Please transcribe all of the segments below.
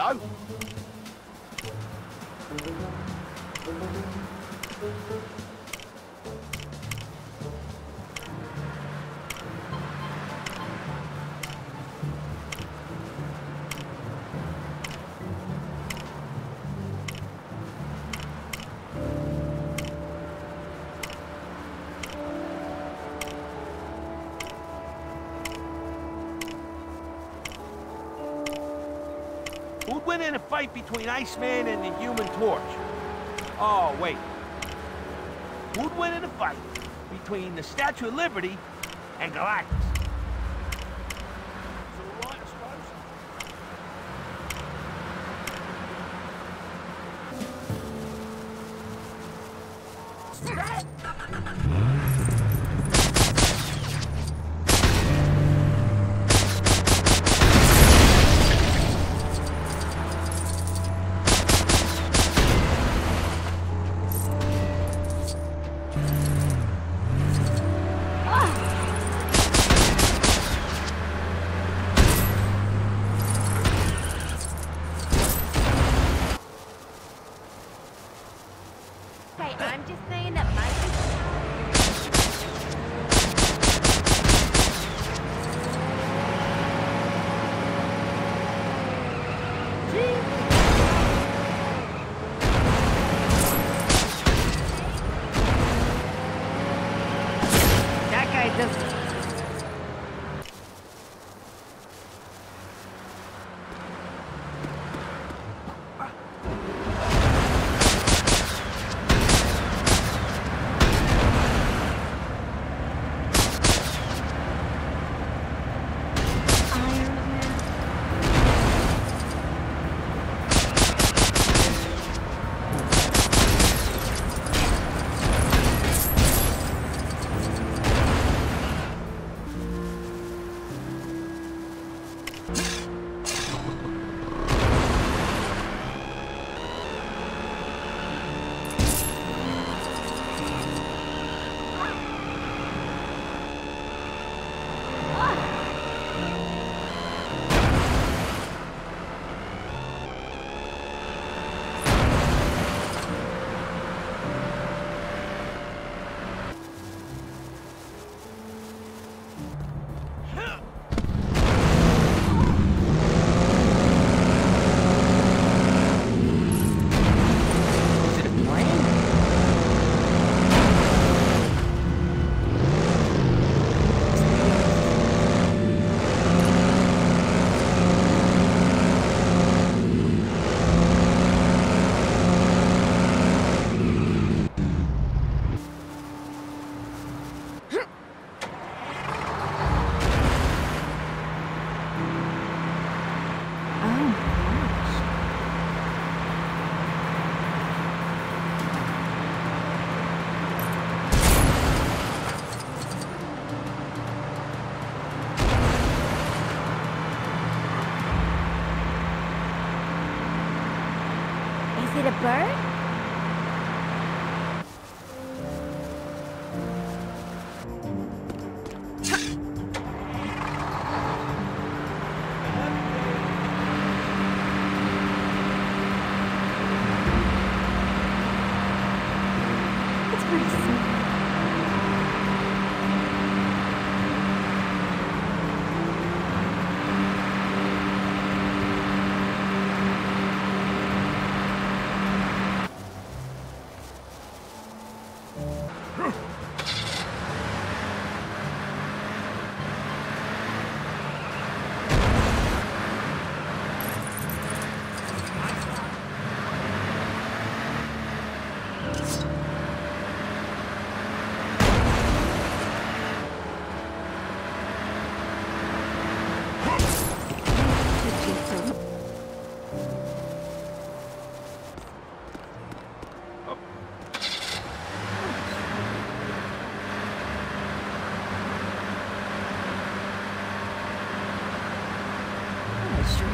Hello? Fight between Iceman and the Human Torch? Oh, wait. Who'd win in a fight between the Statue of Liberty and Galactus?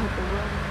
Hope the world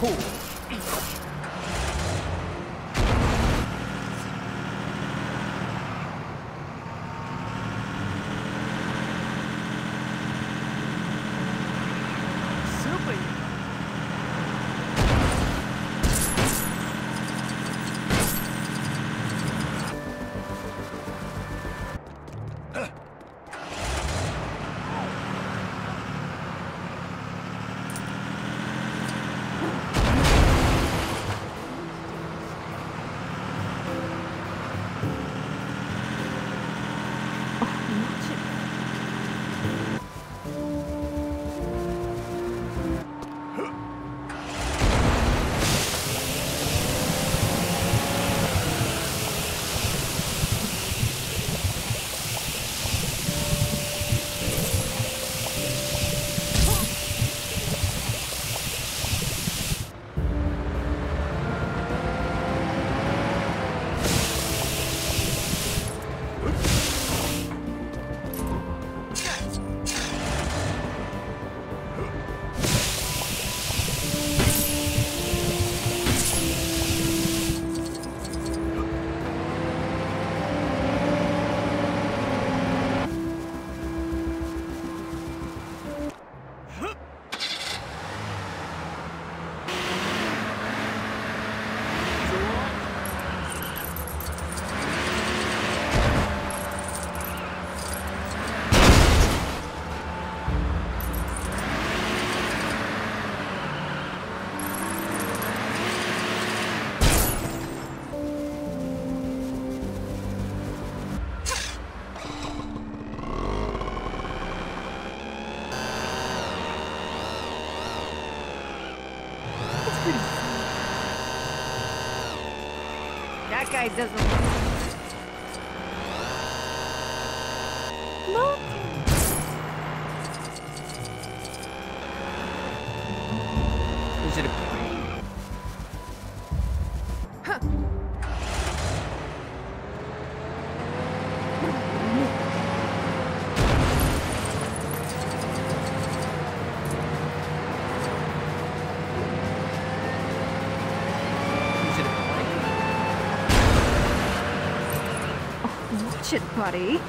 cool. Guy doesn't it, buddy.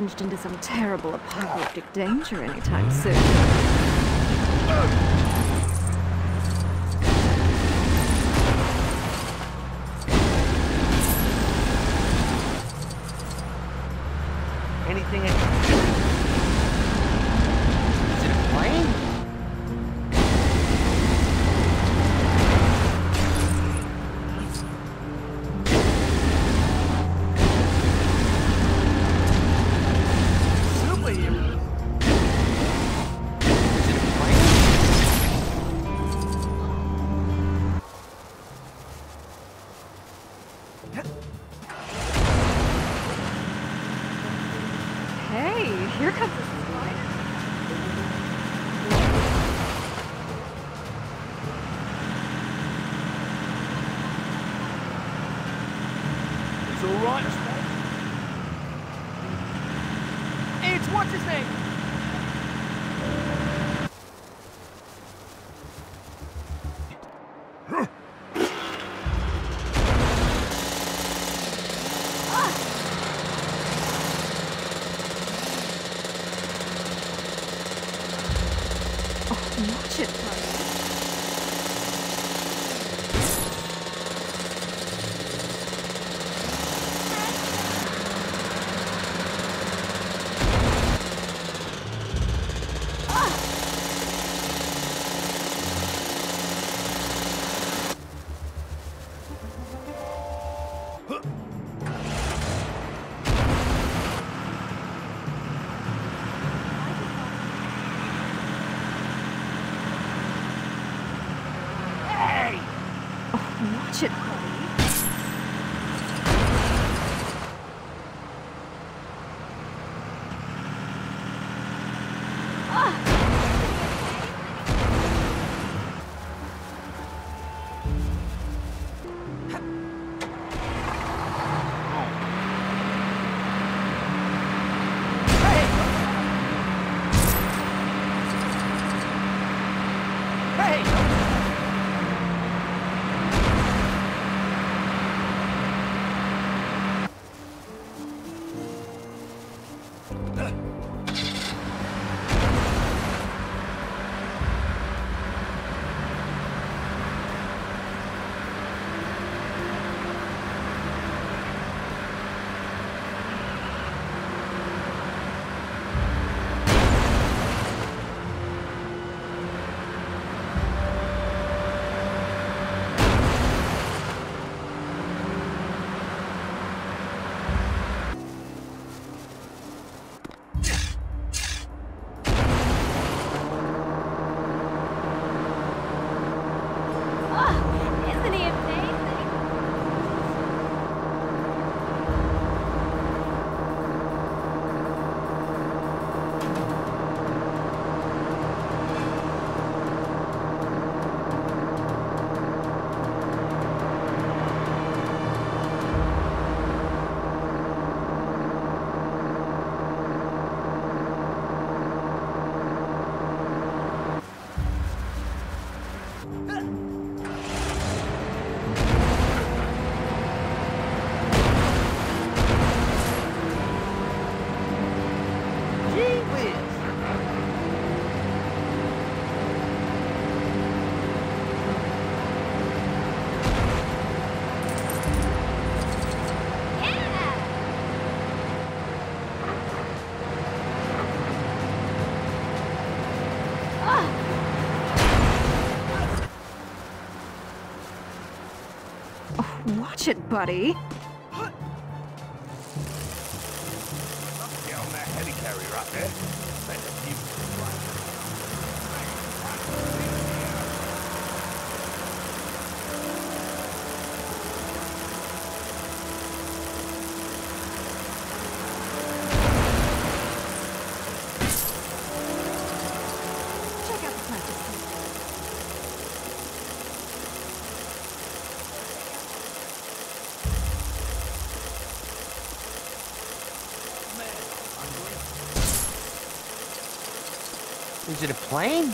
plunged into some terrible apocalyptic danger anytime soon. chip Watch it, buddy. Get on that up there. Spend a few plane?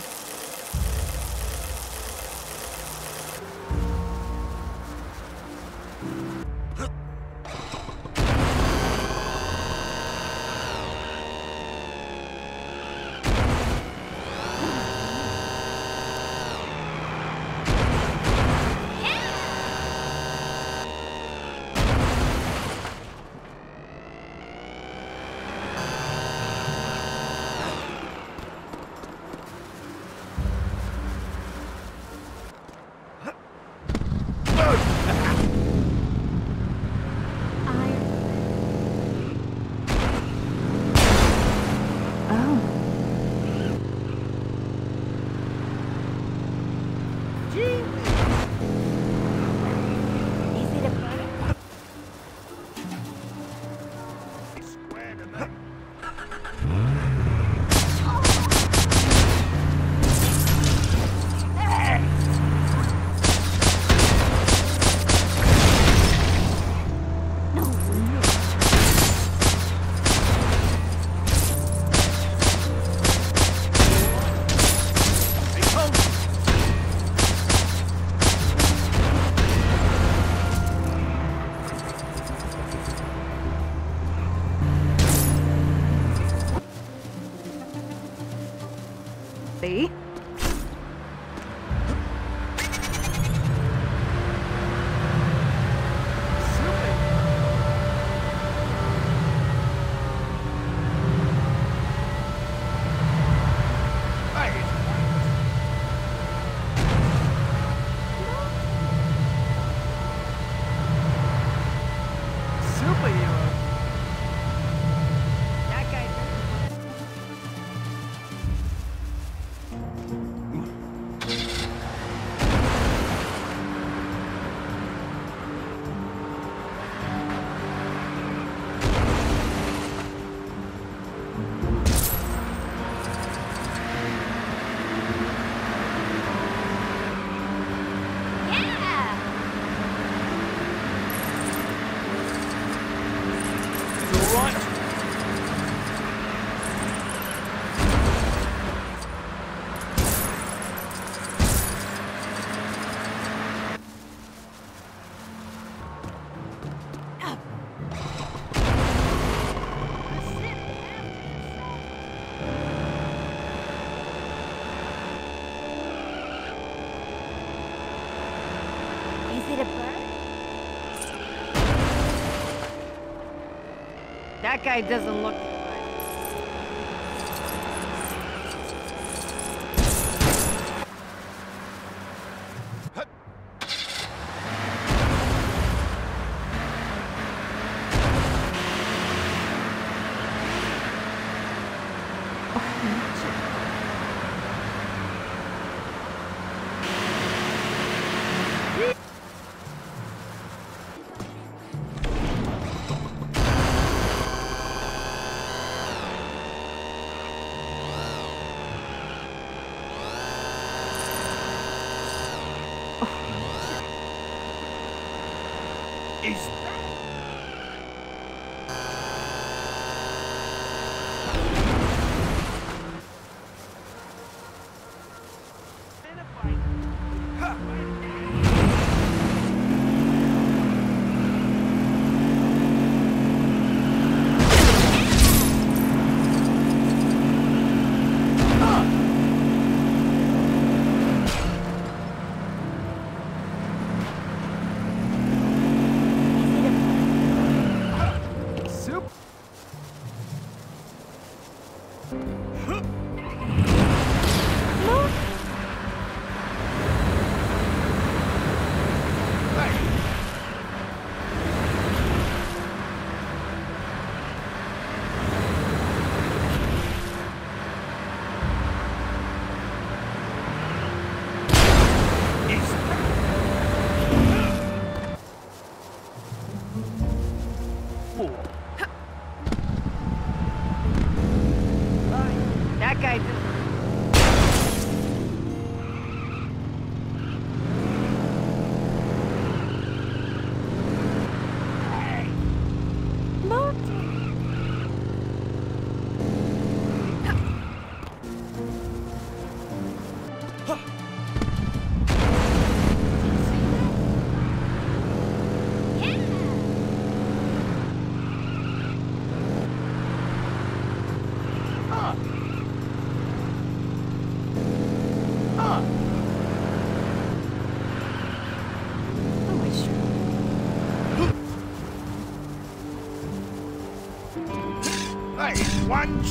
Guy doesn't look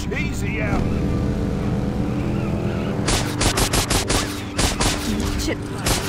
cheesy out. Watch